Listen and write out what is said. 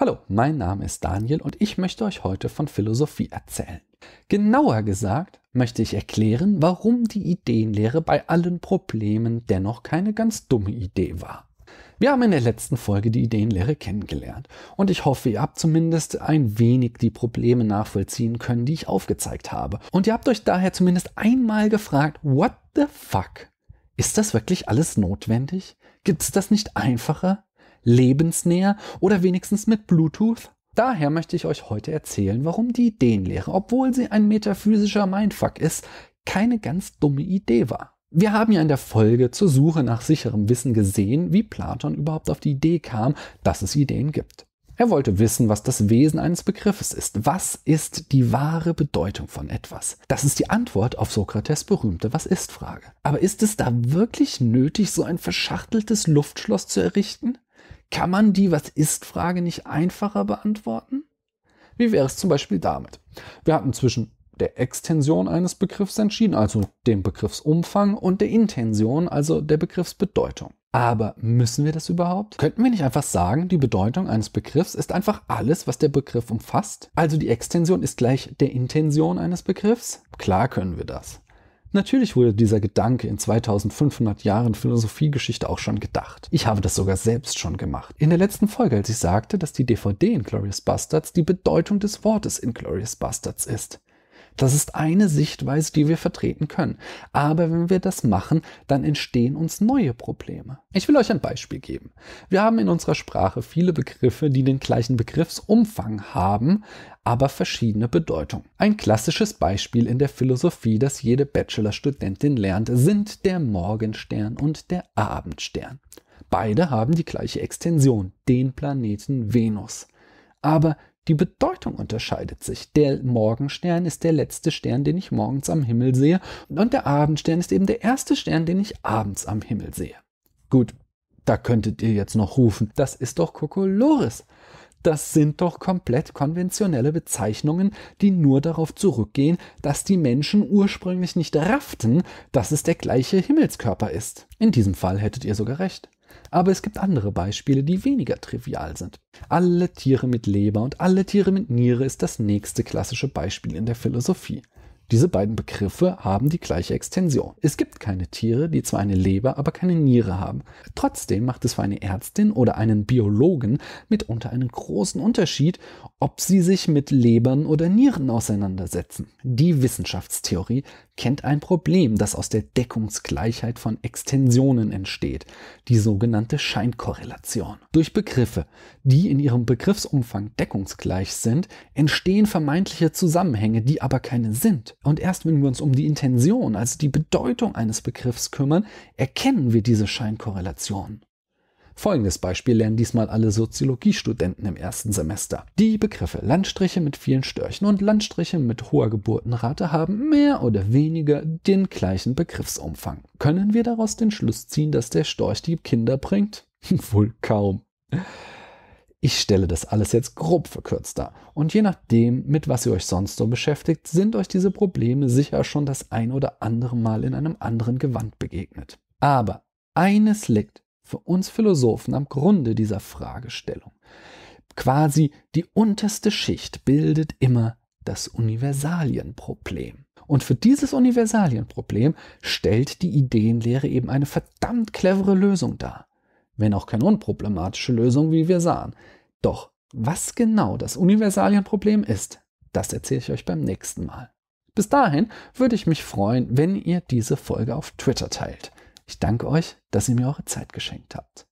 Hallo, mein Name ist Daniel und ich möchte euch heute von Philosophie erzählen. Genauer gesagt möchte ich erklären, warum die Ideenlehre bei allen Problemen dennoch keine ganz dumme Idee war. Wir haben in der letzten Folge die Ideenlehre kennengelernt und ich hoffe, ihr habt zumindest ein wenig die Probleme nachvollziehen können, die ich aufgezeigt habe. Und ihr habt euch daher zumindest einmal gefragt, what the fuck? Ist das wirklich alles notwendig? Gibt es das nicht einfacher? Lebensnäher oder wenigstens mit Bluetooth? Daher möchte ich euch heute erzählen, warum die Ideenlehre, obwohl sie ein metaphysischer Mindfuck ist, keine ganz dumme Idee war. Wir haben ja in der Folge zur Suche nach sicherem Wissen gesehen, wie Platon überhaupt auf die Idee kam, dass es Ideen gibt. Er wollte wissen, was das Wesen eines Begriffes ist. Was ist die wahre Bedeutung von etwas? Das ist die Antwort auf Sokrates berühmte Was ist Frage. Aber ist es da wirklich nötig, so ein verschachteltes Luftschloss zu errichten? Kann man die Was ist Frage nicht einfacher beantworten? Wie wäre es zum Beispiel damit? Wir hatten zwischen der Extension eines Begriffs entschieden, also dem Begriffsumfang, und der Intention, also der Begriffsbedeutung. Aber müssen wir das überhaupt? Könnten wir nicht einfach sagen, die Bedeutung eines Begriffs ist einfach alles, was der Begriff umfasst? Also die Extension ist gleich der Intention eines Begriffs? Klar können wir das. Natürlich wurde dieser Gedanke in 2500 Jahren Philosophiegeschichte auch schon gedacht. Ich habe das sogar selbst schon gemacht. In der letzten Folge, als ich sagte, dass die DVD in Glorious Bastards die Bedeutung des Wortes in Glorious Bastards ist. Das ist eine Sichtweise, die wir vertreten können. Aber wenn wir das machen, dann entstehen uns neue Probleme. Ich will euch ein Beispiel geben. Wir haben in unserer Sprache viele Begriffe, die den gleichen Begriffsumfang haben, aber verschiedene Bedeutung. Ein klassisches Beispiel in der Philosophie, das jede Bachelorstudentin lernt, sind der Morgenstern und der Abendstern. Beide haben die gleiche Extension, den Planeten Venus. Aber die Bedeutung unterscheidet sich. Der Morgenstern ist der letzte Stern, den ich morgens am Himmel sehe, und der Abendstern ist eben der erste Stern, den ich abends am Himmel sehe. Gut, da könntet ihr jetzt noch rufen, das ist doch Kokolores. Das sind doch komplett konventionelle Bezeichnungen, die nur darauf zurückgehen, dass die Menschen ursprünglich nicht rafften, dass es der gleiche Himmelskörper ist. In diesem Fall hättet ihr sogar recht. Aber es gibt andere Beispiele, die weniger trivial sind. Alle Tiere mit Leber und alle Tiere mit Niere ist das nächste klassische Beispiel in der Philosophie. Diese beiden Begriffe haben die gleiche Extension. Es gibt keine Tiere, die zwar eine Leber, aber keine Niere haben. Trotzdem macht es für eine Ärztin oder einen Biologen mitunter einen großen Unterschied, ob sie sich mit Lebern oder Nieren auseinandersetzen. Die Wissenschaftstheorie kennt ein Problem, das aus der Deckungsgleichheit von Extensionen entsteht, die sogenannte Scheinkorrelation. Durch Begriffe, die in ihrem Begriffsumfang deckungsgleich sind, entstehen vermeintliche Zusammenhänge, die aber keine sind. Und erst wenn wir uns um die Intention, also die Bedeutung eines Begriffs kümmern, erkennen wir diese Scheinkorrelation. Folgendes Beispiel lernen diesmal alle Soziologiestudenten im ersten Semester. Die Begriffe Landstriche mit vielen Störchen und Landstriche mit hoher Geburtenrate haben mehr oder weniger den gleichen Begriffsumfang. Können wir daraus den Schluss ziehen, dass der Storch die Kinder bringt? Wohl kaum. Ich stelle das alles jetzt grob verkürzt dar. Und je nachdem, mit was ihr euch sonst so beschäftigt, sind euch diese Probleme sicher schon das ein oder andere Mal in einem anderen Gewand begegnet. Aber eines liegt für uns Philosophen am Grunde dieser Fragestellung. Quasi die unterste Schicht bildet immer das Universalienproblem. Und für dieses Universalienproblem stellt die Ideenlehre eben eine verdammt clevere Lösung dar. Wenn auch keine unproblematische Lösung, wie wir sahen. Doch was genau das Universalienproblem ist, das erzähle ich euch beim nächsten Mal. Bis dahin würde ich mich freuen, wenn ihr diese Folge auf Twitter teilt. Ich danke euch, dass ihr mir eure Zeit geschenkt habt.